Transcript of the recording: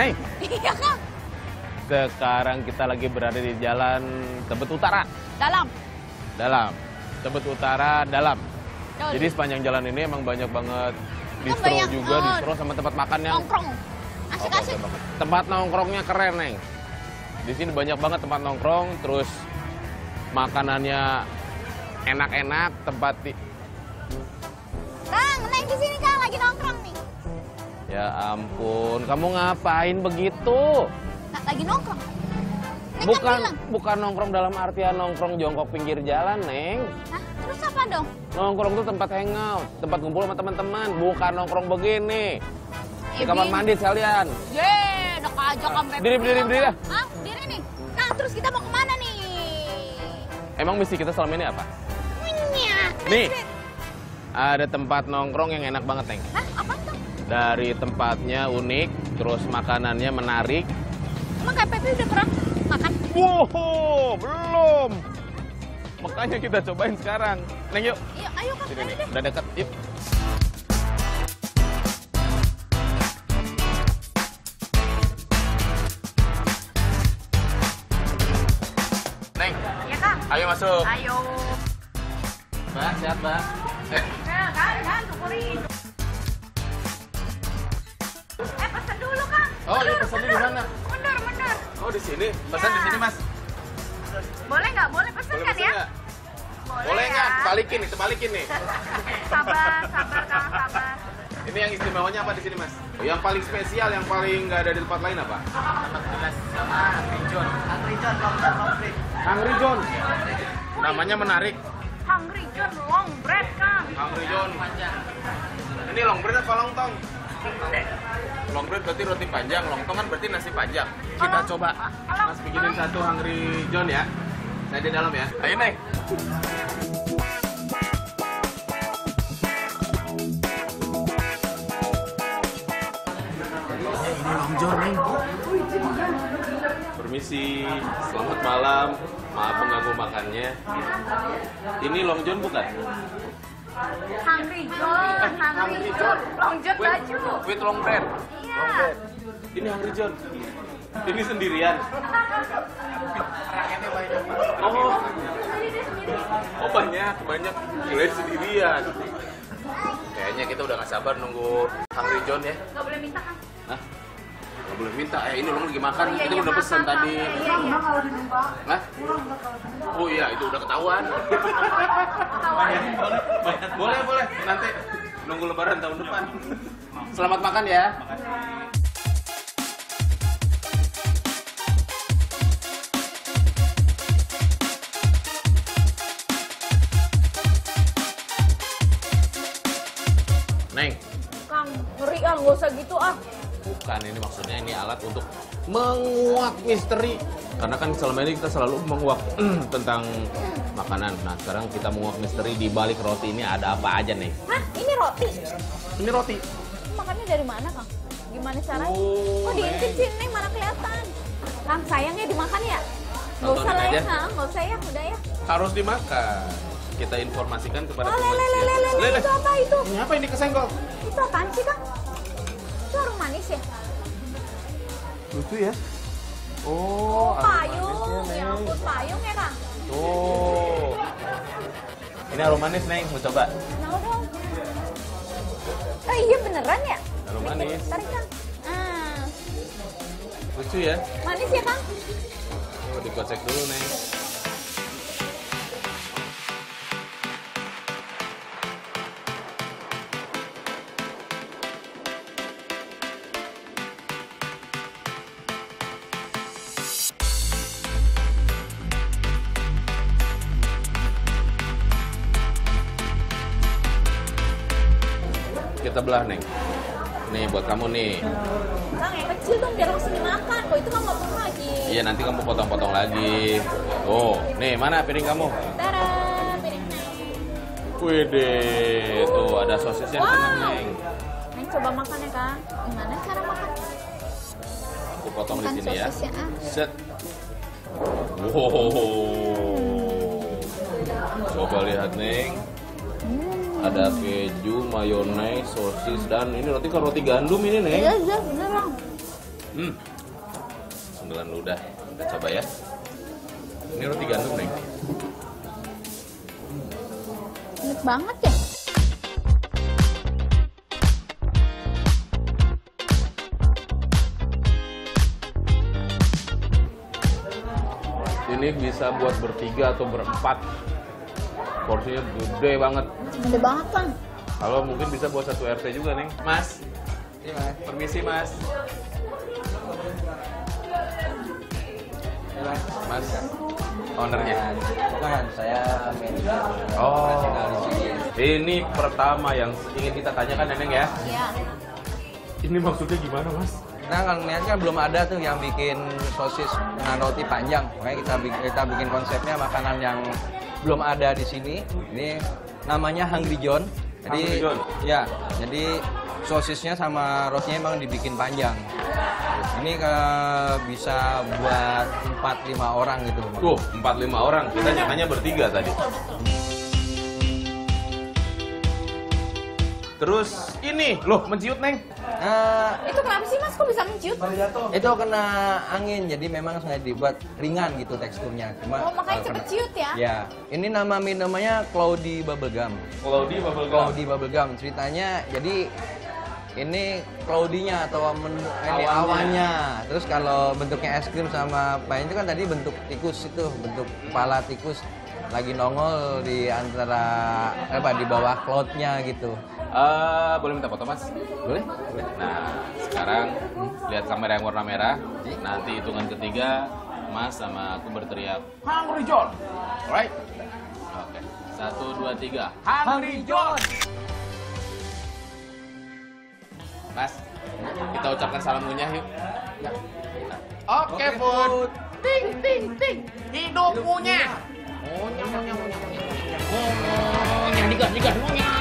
Neng, Iya Kang. sekarang kita lagi berada di jalan Tebet Utara. Dalam. Dalam. Tebet Utara, dalam. Yaudah. Jadi sepanjang jalan ini emang banyak banget distro banyak, juga, oh. distro sama tempat makan yang nongkrong. Oh, Asik-asik. oke banget. Tempat nongkrongnya keren, Neng. Di sini banyak banget tempat nongkrong, terus makanannya enak-enak, tempat di... Kang, naik di sini Kang nih. Ya ampun, kamu ngapain begitu? Nah, lagi nongkrong. Neng kan Bukan bukan nongkrong dalam artian nongkrong jongkok pinggir jalan, Neng. Hah? Terus apa dong? Nongkrong itu tempat hangout, tempat kumpul sama teman-teman, bukan nongkrong begini. Di Eh, kamar Bin. mandi sekalian. Yeay, udah kajak sampai Berdiri, berdiri, berdiri, dah. Hah? Berdiri nih. Kang, terus kita mau ke mana nih? Emang misi kita selama ini apa? Punya. Nih. Ada tempat nongkrong yang enak banget, Neng. Hah? Dari tempatnya unik, terus makanannya menarik. Emang Kak Pepe udah pernah makan? Wow, belum. Makanya kita cobain sekarang. Neng yuk. Iya, ayo Kang, Sini ayo deh. udah deket. Yuk. Neng, Iya Kang. ayo masuk. Ayo. Mbak, sehat, Mbak. Eh, Nah, kan, kan, syukurin. Oh, iya, pesannya di mana? Mundur, mundur. oh di sini. Pesan di sini, Mas. Boleh nggak? Boleh pesan Boleh kan pesan ya? nggak? Boleh ya. nggak? Balikin nih, balikin nih. Sabar, sabar Kang, sabar. Ini yang istimewanya apa di sini, Mas? Yang paling spesial, yang paling nggak ada di tempat lain apa? Hungry John. Namanya menarik. Hungry John long bread Kang. Hungry John. Ini long bread apa? Long bread berarti roti panjang, lontong kan berarti nasi panjang. Kita coba. Mas bikinin satu Hungry John ya. Saya di dalam ya. Ayo, Long John, Neng. Permisi, selamat malam. Maaf mengganggu makannya. Ini Long John bukan? Hungry John, Hungry John. Long John With- baju. With long bread. Iya. Ini Hungry John. Ini sendirian. Oh. Oh banyak, banyak. Kirain sendirian. Kayaknya kita udah gak sabar nunggu Hungry John ya. Nggak boleh minta Kang. Hah? Gak boleh minta. Eh ini lo lagi makan. Oh, iya, kita iya, udah maaf, pesen tadi. maaf. Iya, iya. Hah? Oh iya, itu udah ketahuan. boleh, boleh. Nanti nunggu lebaran tahun depan. Selamat makan ya. Neng, Kang, ngeri ah, nggak usah gitu ah. bukan ini maksudnya ini alat untuk menguak misteri. Karena kan selama ini kita selalu menguak tentang makanan. Nah, sekarang kita menguak misteri di balik roti ini ada apa aja nih? Hah, ini roti? Ini roti. Makannya dari mana Kang? Gimana caranya? Oh, Kok diintip sih, Neng mana kelihatan? Kang, sayangnya dimakan ya? Nggak Tontonin usah lah ya. Kang. Nggak usah ya, udah ya. Harus dimakan. Kita informasikan kepada Oh, lele, lele, lele, Lele. itu apa itu? Ini apa ini kesenggol? Itu apaan sih, Kang? Itu harum manis ya? Lucu ya. Oh, payung ya, Kang? Tuh. Ini harum manis, Neng. Mau coba? Mau dong. Oh iya beneran ya? Harum manis. Tarik, Kang. Ah, Lucu ya. manis ya, Kang? Oh, dikocek dulu, Neng. Kita belah, Neng. Nih, buat kamu nih. Kang, yang kecil dong, biar langsung dimakan. Kok itu kan potong lagi. Iya, nanti kamu potong-potong lagi. Oh, nih, mana piring kamu? Tara, piringnya. Wih, tuh ada sosisnya Wow. Neng. Neng coba makan ya, Kang. Gimana cara makan? Aku potong Makan di sini ya. sosisnya, ah. Set. Wow. Coba lihat, Neng. Ada keju, mayones, sosis, dan ini roti kan roti gandum ini, Neng. Iya, iya, Bang. Hmm. Sembilan ludah. Kita coba ya. Ini roti gandum, Neng. Enak banget ya. Ini bisa buat bertiga atau berempat. Porsinya gede banget. Gede banget kan. Kalau mungkin bisa buat satu RT juga, Neng. Mas, Ini mas. permisi, Mas. Mas. Ownernya. Bukan, saya manajer. Oh. Ini pertama yang ingin kita tanyakan, Neneng ya. Iya. Ini maksudnya gimana, Mas? Nah, kalau lihat kan belum ada tuh yang bikin sosis dengan roti panjang. Makanya kita bikin, kita bikin konsepnya makanan yang belum ada di sini. Ini namanya Hungry John. Jadi, Hungry John? ya, jadi sosisnya sama rotinya emang dibikin panjang. Ini ke, bisa buat 4-5 orang gitu. Tuh, 4-5 orang. Kita nyatanya bertiga tadi. Terus ini, loh menciut, Neng. Nah, Itu kenapa sih mas? Kok bisa menciut? itu kena angin, jadi memang sengaja dibuat ringan gitu teksturnya. Cuma Oh, makanya kalau cepet kena- ciut ya? Ya, ini nama minumannya Cloudy Bubblegum. Kalau di bubble gum. Cloudy Bubblegum ceritanya jadi ini cloudy-nya atau men, ini Awannya. Terus kalau bentuknya es krim sama apa itu kan tadi bentuk tikus itu, bentuk kepala tikus lagi nongol di antara apa di bawah cloud-nya gitu. Eh, boleh minta foto, Mas? Boleh? Nah, sekarang lihat kamera yang warna merah. Nanti hitungan ketiga, Mas sama aku berteriak, Hungry John. Alright? Oke. Satu, dua, tiga. Hungry John. Mas, kita ucapkan salam ngunyah yuk. Oke, Oke, Put. Put. Ting, ting, ting. Hidup ngunyah, ngunyah, ngunyah. Ngunyah, digas, digas, ngunyah.